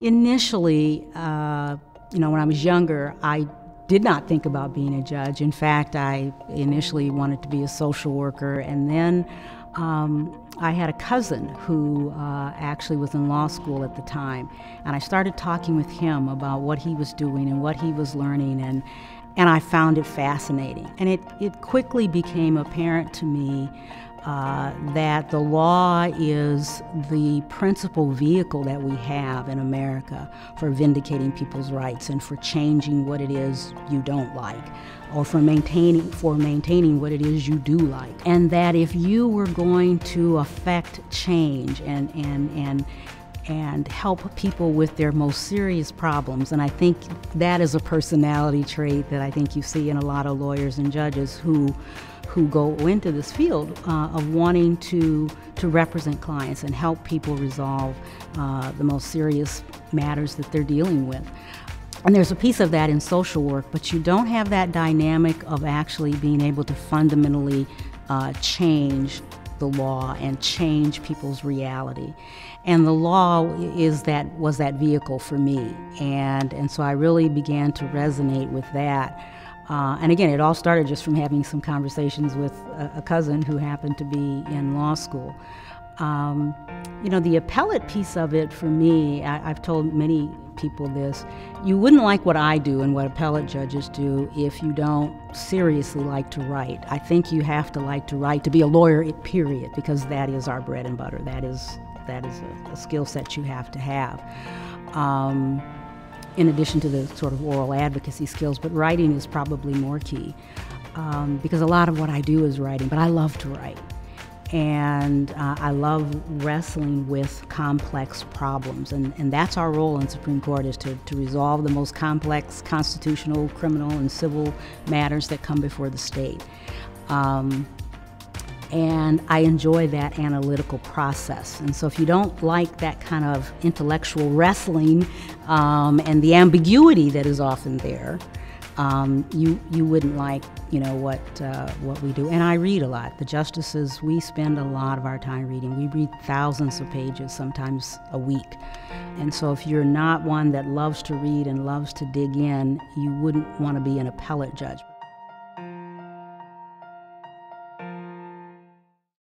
Initially, uh, you know, when I was younger, I did not think about being a judge. In fact, I initially wanted to be a social worker, and then um, I had a cousin who uh, actually was in law school at the time, and I started talking with him about what he was doing and what he was learning, and and I found it fascinating. And it, it quickly became apparent to me uh, that the law is the principal vehicle that we have in America for vindicating people's rights and for changing what it is you don't like or for maintaining for maintaining what it is you do like. And that if you were going to affect change and and and and help people with their most serious problems. And I think that is a personality trait that I think you see in a lot of lawyers and judges who who go into this field uh, of wanting to to represent clients and help people resolve uh, the most serious matters that they're dealing with. And there's a piece of that in social work, but you don't have that dynamic of actually being able to fundamentally uh, change the law and change people's reality. And the law is that was that vehicle for me, and and so I really began to resonate with that. Uh, and again, it all started just from having some conversations with a, a cousin who happened to be in law school. Um, you know, the appellate piece of it for me, I, have told many people this, you wouldn't like what I do and what appellate judges do if you don't seriously like to write. I think you have to like to write to be a lawyer, period, because that is our bread and butter. That is, that is a, a skill set you have to have. Um, in addition to the sort of oral advocacy skills, but writing is probably more key um, because a lot of what I do is writing, but I love to write. And uh, I love wrestling with complex problems. And, and that's our role in Supreme Court is to, to resolve the most complex constitutional, criminal, and civil matters that come before the state. Um, and I enjoy that analytical process. And so, if you don't like that kind of intellectual wrestling um, and the ambiguity that is often there, um, you you wouldn't like you know what uh, what we do. And I read a lot. The justices we spend a lot of our time reading. We read thousands of pages, sometimes a week. And so, if you're not one that loves to read and loves to dig in, you wouldn't want to be an appellate judge.